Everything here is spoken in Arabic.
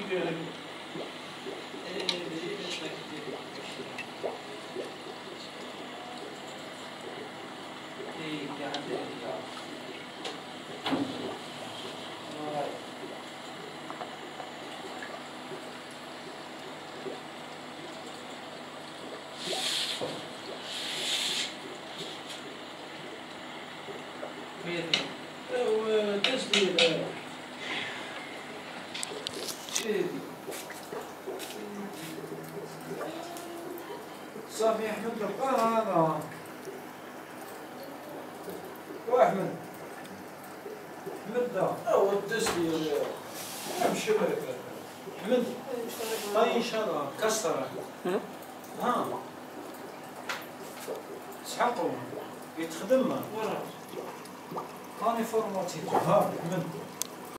Figuren. Mesmo. Eu, uh, desde صافي احمد بقى هذا واحمد. احمد دا هو التسديد أمشي برك احمد طين شرع كسر ها؟ اسحقوا يتخدم ورا. هاني فورماتيف. ها احمد